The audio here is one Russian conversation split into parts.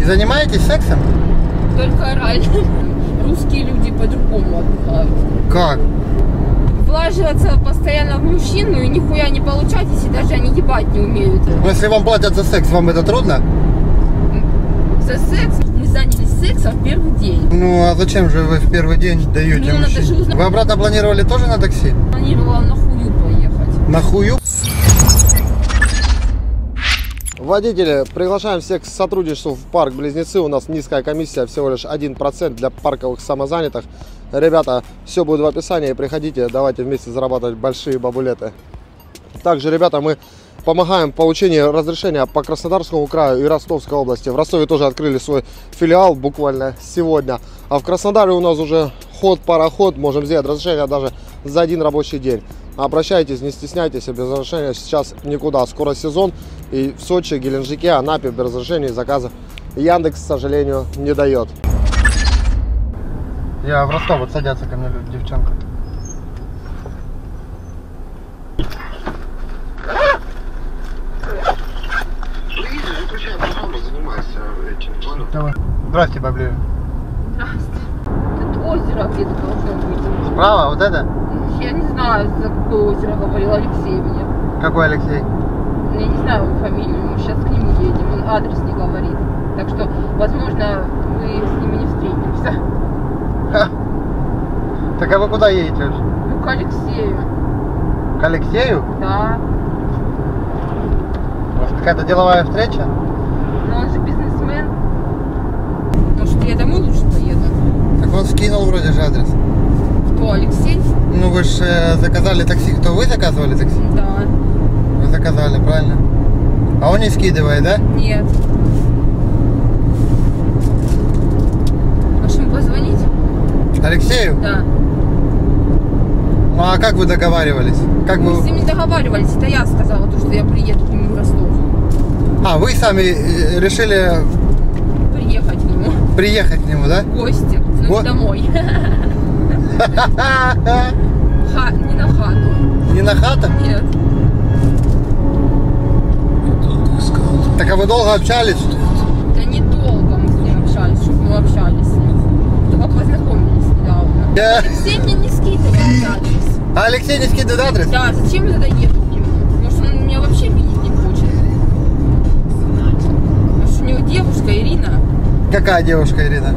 не занимаетесь сексом? Только орально. Русские люди по-другому отдыхают. Как? Влаживаться постоянно в мужчину и нихуя не получать, если даже они ебать не умеют. Ну, если вам платят за секс, вам это трудно? За секс мы занялись сексом в первый день. Ну, а зачем же вы в первый день даете Ну, надо мужчине? же узнать. Вы обратно планировали тоже на такси? Планировала на хую поехать. На хую? Водители, приглашаем всех к сотрудничеству в парк Близнецы. У нас низкая комиссия, всего лишь 1% для парковых самозанятых. Ребята, все будет в описании. Приходите, давайте вместе зарабатывать большие бабулеты. Также, ребята, мы помогаем в получении разрешения по Краснодарскому краю и Ростовской области. В Ростове тоже открыли свой филиал буквально сегодня. А в Краснодаре у нас уже ход-пароход. Можем сделать разрешение даже за один рабочий день. Обращайтесь, не стесняйтесь, без разрешения сейчас никуда. Скоро сезон и в Сочи, Геленджике, Анапе без разрешения и заказов Яндекс, к сожалению, не дает. Я в Ростов, вот садятся ко мне люди, девчонка. Давай. Здрасте, баблею. Здрасте. Тут озеро где-то должно быть. Справа, вот это? Я не знаю, за какое озеро говорил Алексей мне. Какой Алексей? Я не знаю его фамилию, мы сейчас к нему едем, он адрес не говорит. Так что, возможно, мы с ними не встретимся. Ха. Так а вы куда едете? Ну, к Алексею, К Алексею? да. Вас какая-то деловая встреча? Но он же бизнесмен. Может, я домой лучше поеду? Так он скинул вроде же адрес. Кто, Алексей? Ну вы же заказали такси. Кто вы заказывали такси? Да. Заказали, правильно? А он не скидывает, да? Нет. Может, ему позвонить? Алексею? Да. Ну а как вы договаривались? Как Мы с вы... ним не договаривались, это я сказала, то, что я приеду к нему в Ростов. А, вы сами э, решили Приехать к нему приехать к нему, да? в гости. Ну, Вот. домой. Ха, не на хату. Не на хата? Нет. Так а вы долго общались? Да недолго мы с ним общались, чтобы мы общались. Только познакомились недавно. Я- Алексей мне не скидывает адрес. А Алексей не скидывает адрес? Да, зачем я тогда еду к нему? Может, он меня вообще видеть не хочет? Может, у него девушка Ирина? Какая девушка, Ирина?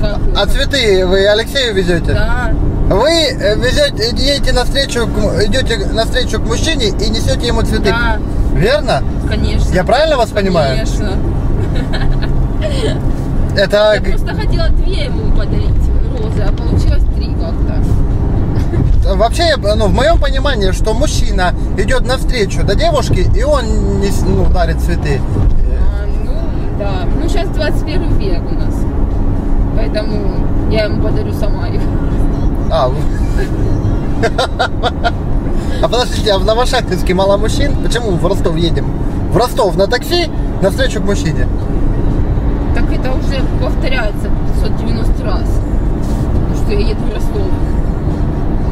Как? А цветы вы Алексею везете? Да. Вы э, везете, едете навстречу, идете навстречу к мужчине и несете ему цветы. Да, Верно? конечно. Я правильно вас понимаю? Конечно. Это Я просто хотела две ему подарить розы, а получилось три как-то. вообще, ну, в моем понимании, что мужчина идет навстречу до девушки, и он не, ну, дарит цветы. А, ну, да. Ну, сейчас 21 век у нас. Поэтому я ему подарю сама их. А, вы- а подождите, а в Новошахтинске мало мужчин? Почему в Ростов едем? В Ростов на такси навстречу к мужчине. Так это уже повторяется 590 раз. Что я еду в Ростов.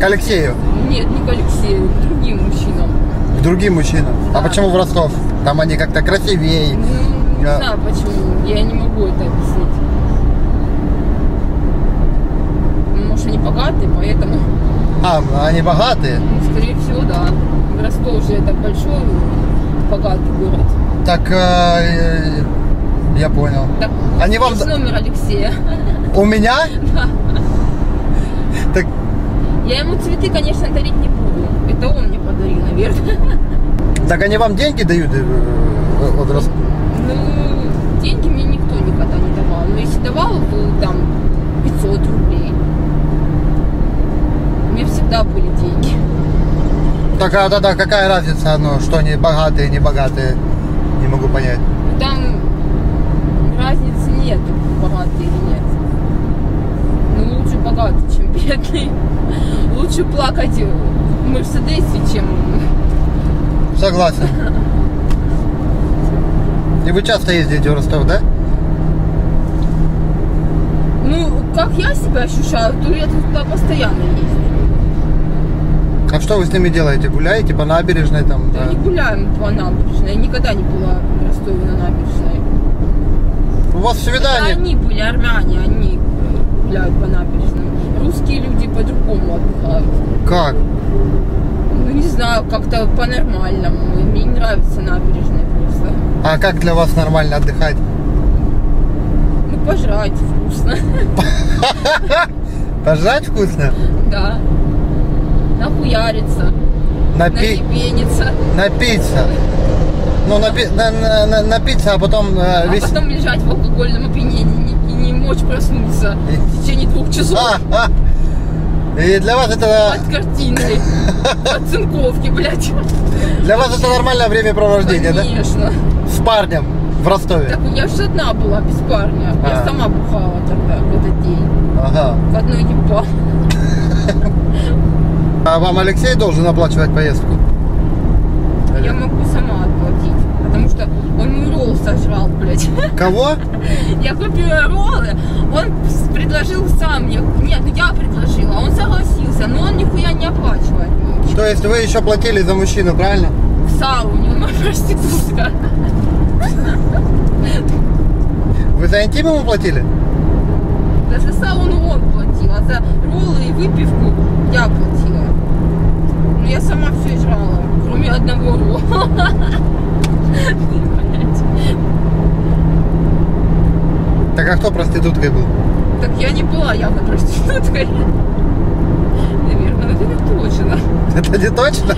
К Алексею. Нет, не к Алексею, к другим мужчинам. К другим мужчинам. А Да. почему в Ростов? Там они как-то красивее. Ну, не Я- знаю почему. Я не могу это объяснить. Может, они богатые, поэтому, А, они богатые. ну, скорее всего, да. Ростов же это большой, богатый город. Так, э, я понял. Так, Они вам да- номер Алексея. У меня? Так, Я ему цветы, конечно, дарить не буду. Это он мне подарил, наверное. так они вам деньги дают? э, э, вот Рос- Ну, деньги мне никто никогда не давал. Но если давал, то там 500 рублей. Меня всегда были деньги. Так, а тогда какая разница, ну, что они богатые, не богатые? Не могу понять. Там разницы нет, богатый или нет. Ну, лучше богатый, чем бедный. Лучше плакать в Мерседесе, чем... Согласен. И вы часто ездите в Ростов, да? Ну, как я себя ощущаю, то я туда постоянно ездю. А что вы с ними делаете? Гуляете по набережной там? Да да? не гуляем по набережной. Я никогда не была в Ростове на набережной. вас Это свидание. они были армяне, они гуляют по набережным. Русские люди по-другому отдыхают. Как? Ну, не знаю, как-то по-нормальному. Мне не нравится набережная просто. А как для вас нормально отдыхать? Ну, пожрать вкусно. Пожрать вкусно? Да. Нахуяриться. Напи... Наебениться. Напиться. Ну, напи... на- на- на- напиться, а потом э, А весь... потом лежать в алкогольном опьянении и не мочь проснуться в течение двух часов А, а. И для вас это под картиной. От цинковки, блядь. для вас это нормальное времяпровождение, да? Конечно. С парнем в Ростове. Так я же одна была, без парня. Я А. сама бухала тогда, в этот день. Ага. В одной ебал. А вам Алексей должен оплачивать поездку? Я могу сама отплатить. Потому что он мой ролл сожрал, блядь. Кого? Я купила роллы, он предложил сам мне. Нет, ну я предложила, он согласился, но он нихуя не оплачивает. ничего. То есть вы еще платили за мужчину, правильно? В сауне, он моя проститутка. Вы за интим ему платили? Да за сауну он платил, а за роллы и выпивку я платила. Ну я сама все жрала, кроме одного ролла. Блядь. Так а кто проституткой был? Так я не была явно проституткой. Наверное, это не точно. Это не точно?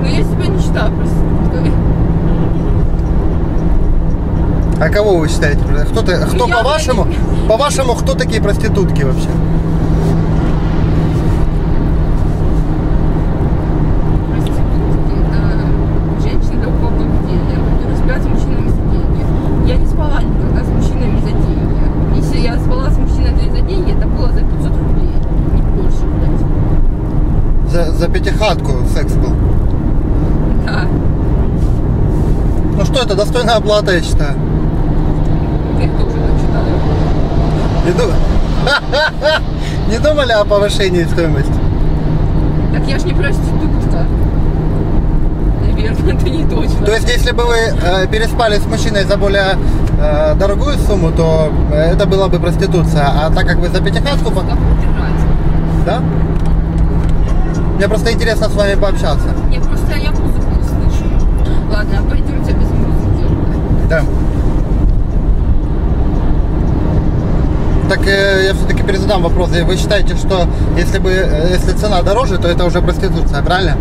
Но я себя не считаю проституткой. А кого вы считаете? Кто, кто Ну, по-вашему, по-вашему, кто такие проститутки вообще? Проститутки это женщины легкого поведения, которые спят с мужчинами за деньги. Я не спала никогда с мужчинами за деньги. Если я спала с мужчиной за деньги, это было за 500 рублей. Не больше, блядь. За, за пятихатку секс был. Да. Ну что, это достойная оплата, я считаю. Ты тоже так считала. Не, ду- Не думали о повышении стоимости? Так я ж не проститутка. Наверное, это не точно. То есть, если бы вы э, переспали с мужчиной за более э, дорогую сумму, то э, это была бы проституция. А так как вы за пятихатку, да? Мне просто интересно с вами пообщаться. Я просто я музыку слышу. Ладно, музыки. Да. Так э, я все-таки перезадам вопрос. Вы считаете, что если бы э, если цена дороже, то это уже проституция, правильно?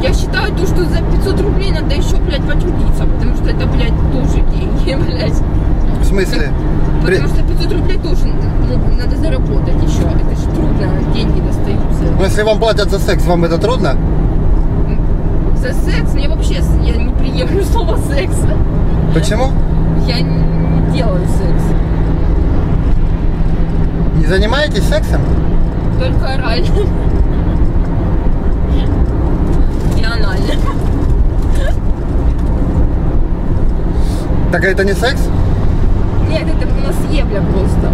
Я считаю то, что за 500 рублей надо еще, блядь, потрудиться, потому что это, блядь, тоже деньги, блядь. В смысле? При- Потому что 500 рублей тоже ну, надо заработать еще. Это же трудно, деньги достаются. Ну, если вам платят за секс, вам это трудно? За секс мне вообще я не приемлю слово секс. Почему? Я не не делаю секс. Не занимаетесь сексом? Только оральным. И анальным. Так это не секс? Нет, это у нас ебля просто.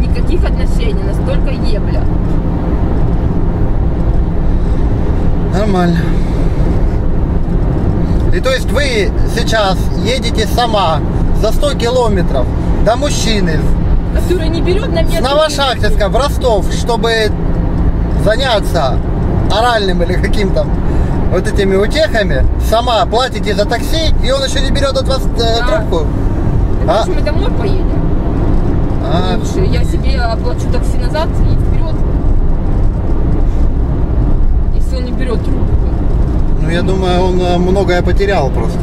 Никаких отношений, настолько ебля. Нормально. Вы сейчас едете сама за 100 километров до мужчины Который не берет на меня... с Новошахтинска в Ростов, чтобы заняться оральным или каким-то вот этими утехами, сама платите за такси, и он еще не берет от вас э, Да. трубку. А? мы домой поедем. А, Лучше. Я себе оплачу такси назад и вперед. Если он не берет трубку. Ну я думаю, он э, многое потерял просто.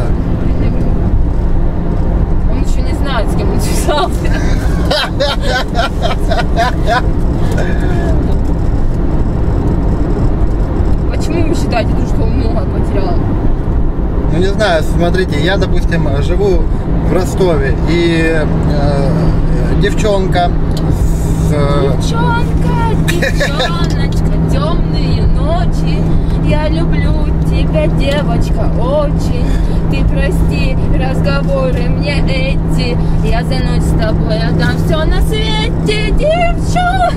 Он еще не знает, с кем он связался. Почему вы считаете, то, что он много потерял? Ну не знаю, смотрите, я, допустим, живу в Ростове, и э, девчонка с, э, Девчонка, девчоночка, темные ночи. Я люблю тебя, девочка, очень. Ты прости разговоры мне эти. Я за ночь с тобой отдам все на свете, девчонка.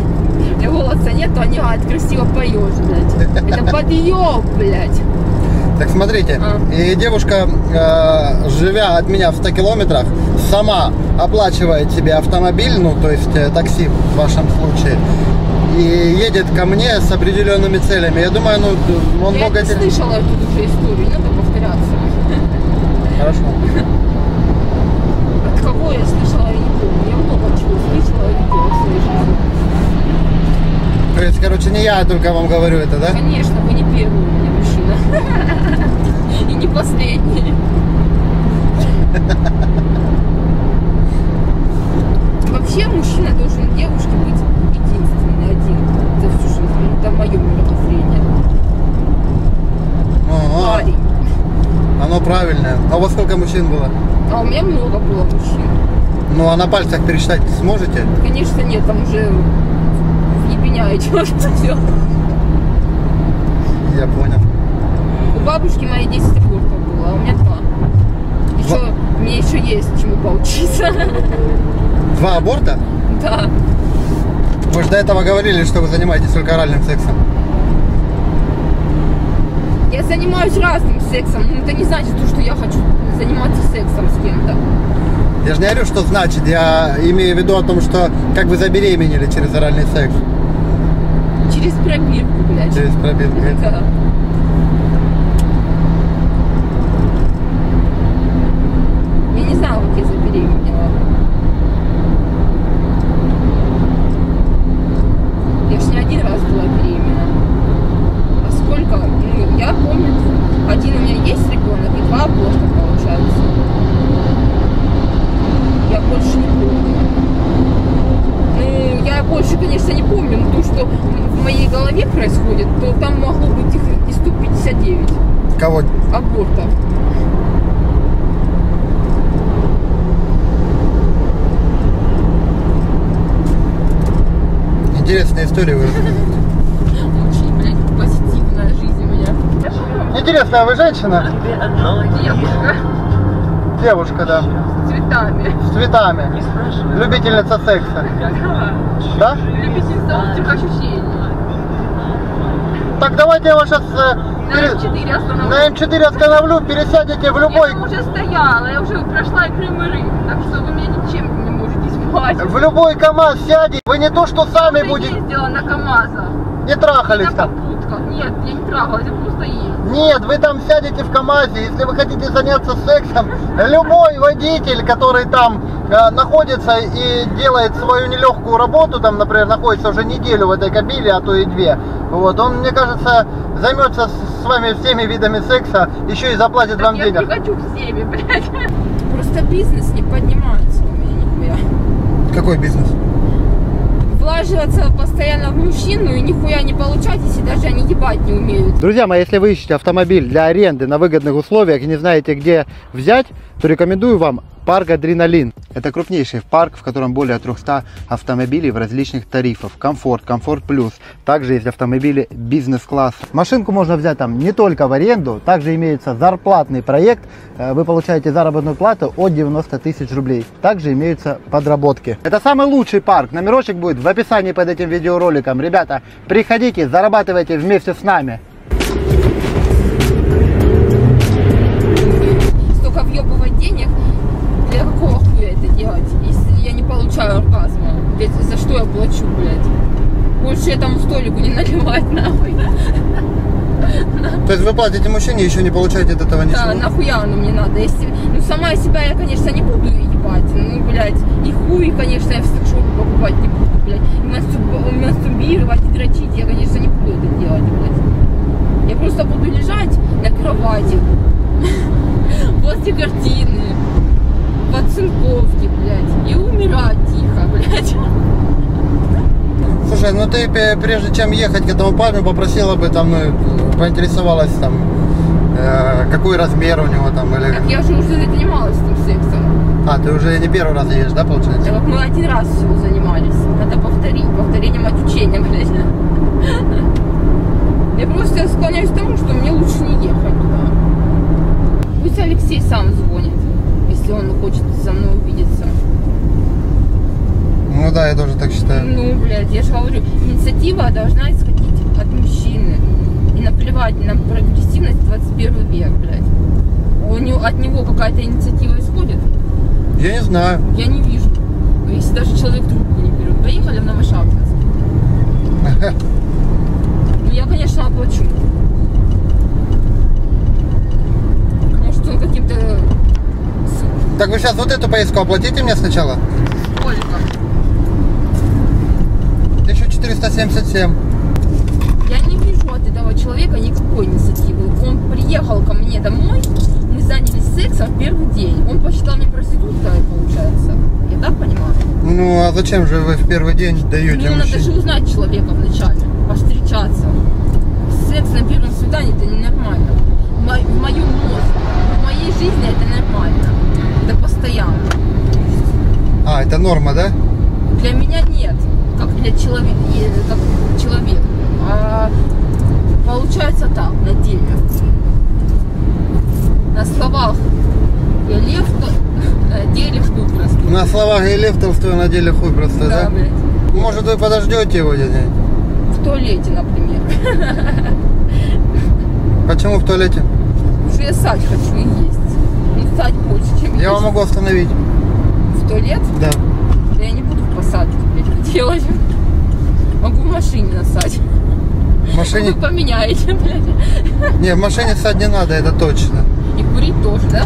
Меня голоса нету, не ад, красиво поешь, блядь. Это подъем, блядь. Так смотрите, А. и девушка, э, живя от меня в 100 километрах, сама оплачивает себе автомобиль, ну то есть э, такси в вашем случае, и едет ко мне с определенными целями. Я думаю, ну он Я мог это этим- слышала эту уже историю, не надо повторяться. Хорошо. От кого я слышала, я не помню. Я много чего слышала и видела в своей жизни. То есть, короче, не я только вам говорю это, да? Конечно, вы не первый у меня мужчина. И не последний. Вообще мужчина должен девушке быть единственный, один за всю жизнь. Ну, Это мое мировоззрение. Ага, Парень. оно правильное. А у вас сколько мужчин было? А у меня много было мужчин. Ну, а на пальцах пересчитать сможете? Конечно, нет, там уже в ебеня идет все. Я понял. У бабушки моей 10 абортов было, а у меня два. Еще, мне еще есть чему поучиться. Два аборта? Да. Вы же до этого говорили, что вы занимаетесь только оральным сексом. Я занимаюсь разным сексом, но это не значит, что я хочу заниматься сексом с кем-то. Я же не говорю, что значит. Я имею в виду о том, что как вы забеременели через оральный секс. Через пробирку, блядь. Через пробирку. Да. Я не знала, как я забеременела. Я ж не один раз была беременна. А сколько? Ну, я помню, один у меня есть ребенок и два аборта получается. Я больше не помню. Ну, я больше, конечно, не помню, но то, что в моей голове происходит, то там могло быть их и 159 Кого? абортов. Интересная история вы. Очень, блядь, позитивная жизнь у меня. Интересно, а вы женщина? Девушка Девушка, да. с цветами. С цветами. Любительница секса. Да? Любительница острых ощущений. Так давайте я вас сейчас На М4 остановлюсь. на М4 остановлю, пересядете в любой, Я там уже стояла, я уже прошла и Крымыры, так что вы меня ничем не можете испугать. в любой КАМАЗ сядете. Вы не то, что сами Я будете, ездила на КамАЗах. не трахались На там. Нет, я не трахалась, я просто ездила. Нет, вы там сядете в КАМАЗе, если вы хотите заняться сексом, любой водитель, который там э, находится и делает свою нелегкую работу, там, например, находится уже неделю в этой кабине, а то и две, вот, он, мне кажется, займется с вами всеми видами секса, еще и заплатит Так вам я денег. не хочу всеми, блядь. Просто бизнес не поднимается у меня нихуя. Какой бизнес? Влаживаться постоянно в мужчину и нихуя не получать, если даже они ебать не умеют. Друзья мои, если вы ищете автомобиль для аренды на выгодных условиях и не знаете, где взять, то рекомендую вам парк Адреналин. Это крупнейший парк, в котором более 300 автомобилей в различных тарифах. Комфорт, комфорт плюс. Также есть автомобили бизнес-класса. Машинку можно взять там не только в аренду, также имеется зарплатный проект. Э, Вы получаете заработную плату от 90 тысяч рублей. Также имеются подработки. Это самый лучший парк. Номерочек будет в описании под этим видеороликом. Ребята, приходите, зарабатывайте вместе с нами. Столько денег, для какого хуя это делать, если я не получаю оргазма? Блядь, за что я плачу, блядь? Больше этому столику не наливать, нахуй. То есть вы платите мужчине, еще не получаете от этого ничего? Да, нахуя оно мне надо? Если, ну, сама себя я, конечно, не буду ебать. Ну, блядь, и хуй, конечно, я в секшопе покупать не буду, блядь. И мастурб- мастурбировать и дрочить я, конечно, не буду это делать, блядь. Я просто буду лежать на кровати возле картины в оцинковке, блядь, и умирать блядь. Слушай, ну ты прежде чем ехать к этому парню, попросила бы там, ну, поинтересовалась там, э, какой размер у него там, или... Так я же уже занималась этим сексом. А, ты уже не первый раз едешь, да, получается? Так мы один раз всего занимались. Надо повторить. Повторение мать учения, блядь. Я просто склоняюсь к тому, что мне лучше не ехать туда. Пусть Алексей сам звонит, если он хочет со мной увидеться. Ну да, я тоже так считаю. Ну, блядь, я же говорю, инициатива должна исходить от мужчины. и наплевать на прогрессивность 21 век, блядь. У него, от него какая-то инициатива исходит? Я не знаю. Я не вижу. Если даже человек трубку не берет. Поехали в Новошахтинск. Ну, я, конечно, оплачу. Может, он каким-то... с- Так вы сейчас вот эту поездку оплатите мне сначала? 1477. Я не вижу от этого человека никакой инициативы. Он приехал ко мне домой, мы занялись сексом в первый день. Он посчитал меня проституткой, получается. Я так понимаю? Ну а зачем же вы в первый день даете Ну, надо же узнать человека вначале, повстречаться. Секс на первом свидании это ненормально. В моем мозге, в моей жизни это нормально. Это постоянно. А, это норма, да? Для меня нет, как для человека, как человек. А получается так, на деле. На словах я лев, то на деле хуй просто. На словах я лев Толстой, на деле хуй просто, да? Да, блядь. Может вы подождете его дядя? В туалете, например. Почему в туалете? Что я ссать хочу и есть. И ссать больше, чем Я вам могу остановить. В туалет? Да. Да я не буду в посадке, блядь, это делать. Могу в машине насать. В машине... Вы поменяете, блядь. Не, в машине ссать не надо, это точно. И курить тоже, да?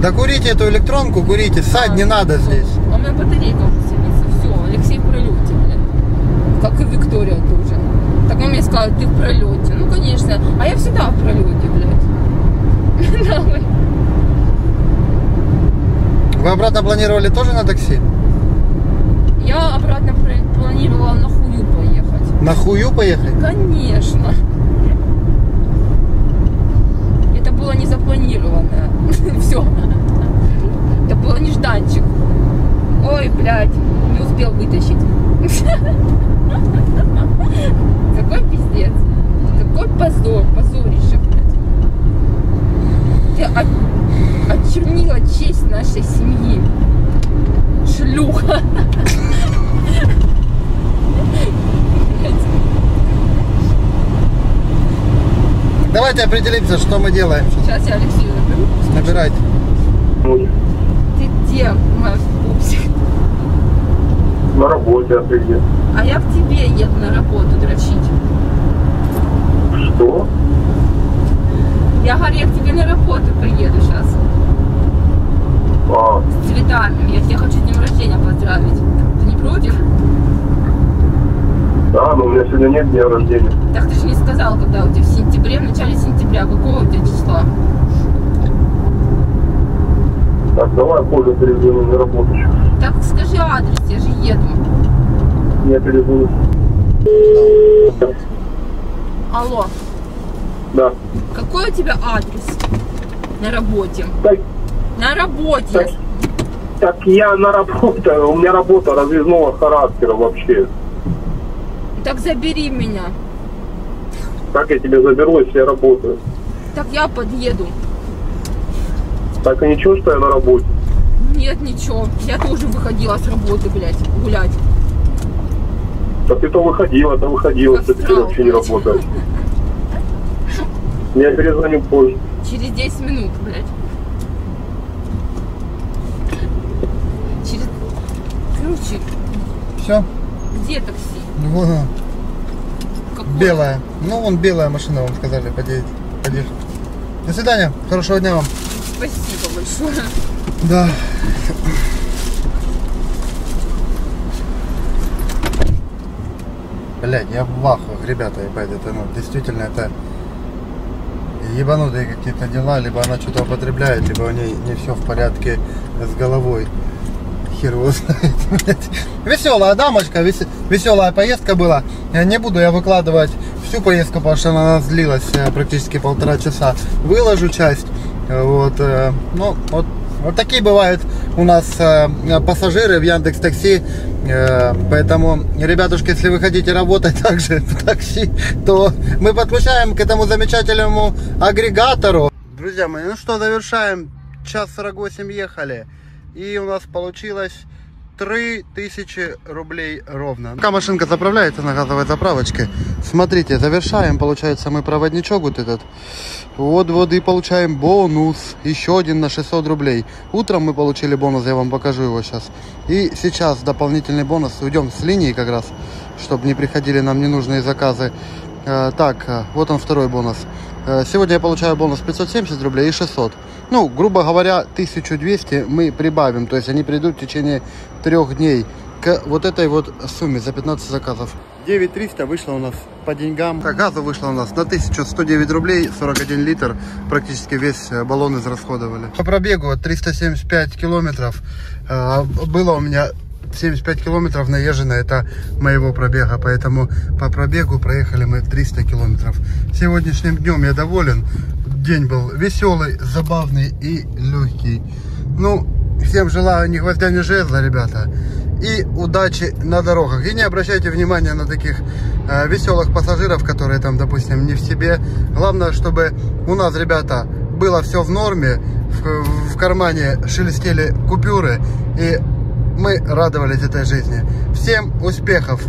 Да курите эту электронку, курите, ссать не А, надо всё. здесь. А у меня батарейка уже садится. Все, Алексей в пролете, блядь. Как и Виктория тоже. Так он мне сказал, ты в пролете. Ну, конечно. А я всегда в пролете, блядь. Вы обратно планировали тоже на такси? Я обратно планировала на хую поехать. На хую поехать? Конечно. Это было не запланировано. Все. Это было нежданчик. Ой, блядь, не успел вытащить. Какой пиздец. Какой позор, позорище, блядь. Ты очернила честь нашей семьи. Шлюха. Давайте определимся, что мы делаем. Сейчас я Алексею наберу. Набирайте. Ты где, мой пупсик? На работе, а ты где? А я к тебе еду на работу дрочить. Что? Я говорю, я к тебе на работу приеду сейчас. С цветами. Я тебя хочу с днем рождения поздравить. Ты не против? да, но у меня сегодня нет дня рождения. Так ты же не сказал, когда у тебя в сентябре, в начале сентября. Какого у тебя числа? Так, давай позже перезвоню на работу. Так скажи адрес, я же еду. Я перезвоню. Алло, Да. какой у тебя адрес на работе? Так, На работе. так, так я на работе, у меня работа развязного характера вообще. Так забери меня. Как я тебя заберу, если я работаю? Так я подъеду. Так и ничего, что я на работе. Нет, ничего. Я тоже выходила с работы, блядь, гулять. Так ты то выходила, то выходила, что срал, вообще не работаешь. Я перезвоню позже. Через 10 минут, блядь. Через... Короче, Все? где такси? Вон она, Какое? белая. Ну, вон белая машина, вам сказали, подъедет. подъедет. До свидания, хорошего дня вам. Спасибо большое. Да. Блядь, я в ахуе, ребята, ебать, это, ну, действительно, это ебанутые какие-то дела, либо она что-то употребляет, либо у нее не все в порядке с головой. Хер его знает. Веселая дамочка, веселая поездка была. Я не буду я выкладывать всю поездку, потому что она длилась э, практически полтора часа. Выложу часть. Вот, э, ну, вот, вот такие бывают у нас э, пассажиры в Яндекс Такси. Поэтому, ребятушки, если вы хотите работать также в такси, то мы подключаем к этому замечательному агрегатору. Друзья мои, ну что, завершаем. Час 48 ехали. И у нас получилось 3000 рублей ровно. Пока машинка заправляется на газовой заправочке, смотрите, завершаем, получается, мы проводничок вот этот. Вот, вот и получаем бонус, еще один на 600 рублей. Утром мы получили бонус, я вам покажу его сейчас. И сейчас дополнительный бонус, уйдем с линии как раз, чтобы не приходили нам ненужные заказы. Э, Так, э, вот он второй бонус. Э, Сегодня я получаю бонус 570 рублей и 600. Ну, грубо говоря, 1200 мы прибавим. То есть они придут в течение трех дней к вот этой вот сумме за 15 заказов. 9300 вышло у нас по деньгам. Так, газа вышло у нас на 1109 рублей, 41 литр. Практически весь э, баллон израсходовали. По пробегу 375 километров. Э, Было у меня 75 километров наезжено, это моего пробега, поэтому по пробегу проехали мы 300 километров. Сегодняшним днем я доволен. День был веселый, забавный и легкий. Ну, всем желаю ни гвоздя, ни жезла, ребята. И удачи на дорогах. И не обращайте внимания на таких э, веселых пассажиров, которые там, допустим, не в себе. Главное, чтобы у нас, ребята, было все в норме. В, в кармане шелестели купюры. И мы радовались этой жизни. Всем успехов!